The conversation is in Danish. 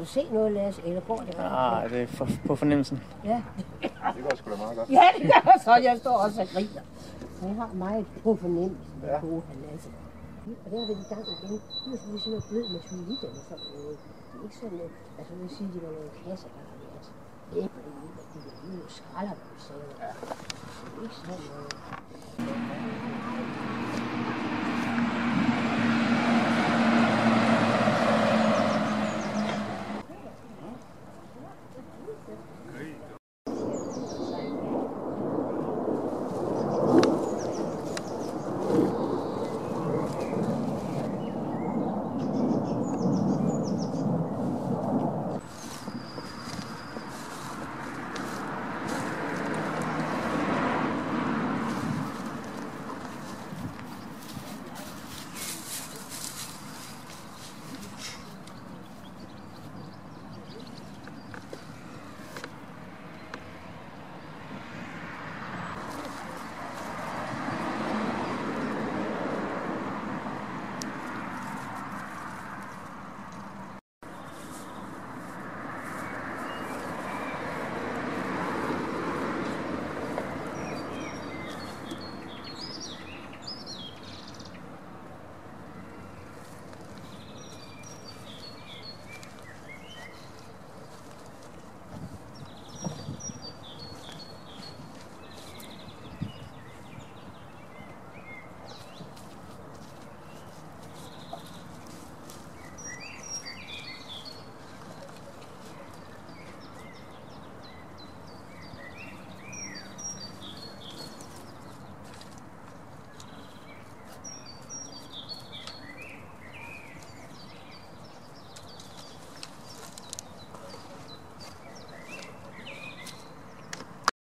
Kan du se noget, Lars, eller går det bare? Nej, det er for, på fornemmelsen. Ja. Det går sgu da meget godt. ja, det gør så. Jeg står også og griner. Jeg har meget god fornemmelse med Ja. gode Lasse. Og der er vi i gang igen. Nu er det sådan noget blød med tulit eller sådan noget. Det er ikke sådan noget, altså jeg vil sige, det var nogle kasser, der har været æble i, og de er jo skralder, du sagde. Ja. Det er ikke sådan noget.